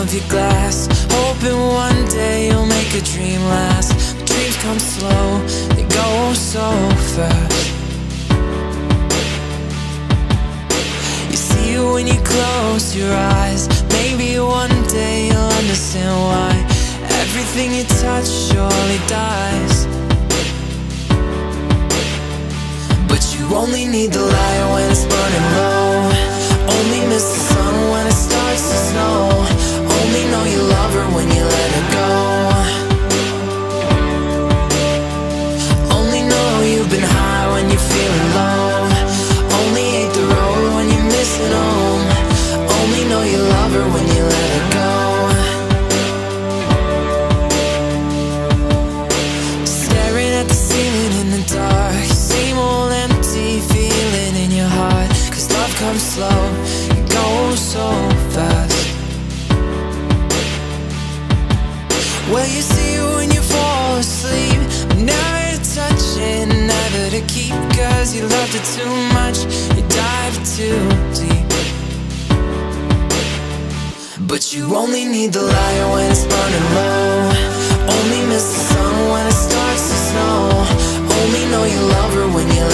Of your glass. Hoping one day you'll make a dream last. But dreams come slow, they go so fast. You see it when you close your eyes Maybe one day you'll understand why Everything you touch surely dies. But you only need the light when it's burning low. Only miss Comes slow, goes so fast. Well, you see it when you fall asleep never to touch it, never to keep Cause you loved it too much, you dive too deep. But you only need the light when it's burning low. Only miss the sun when it starts to snow. Only know you love her when you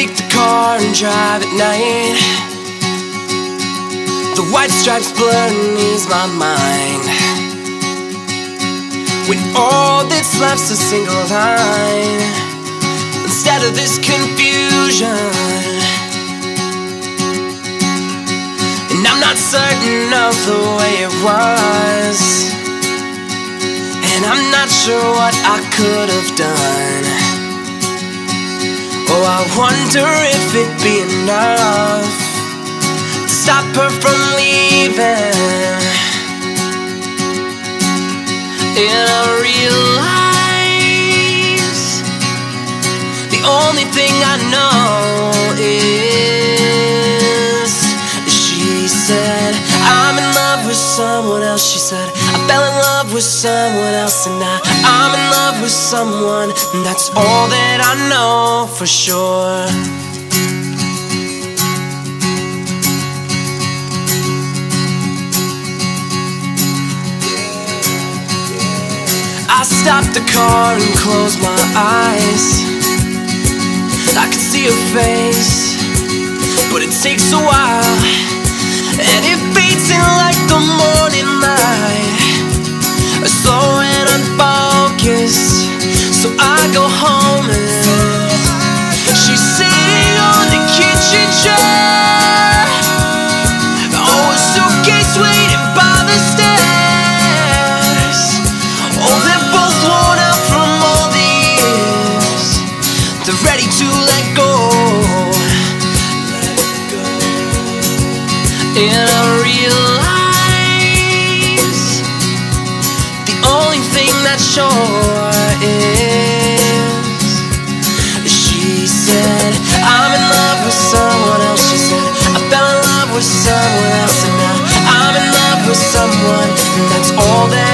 Take the car and drive at night. The white stripes blur and ease my mind. When all that's left's a single line, instead of this confusion. And I'm not certain of the way it was. And I'm not sure what I could have done. Oh, I wonder if it'd be enough to stop her from leaving. And I realize the only thing I know is she said, I'm in love with someone else. She said, I fell in love with someone else, and now I'm in someone. That's all that I know for sure. I stopped the car and closed my eyes I could see her face But it takes a while And it They're ready to let go. And I realize The only thing that's sure is She said I'm in love with someone else She said. I fell in love with someone else And now I'm in love with someone And that's all that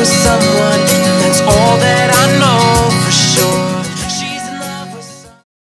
For someone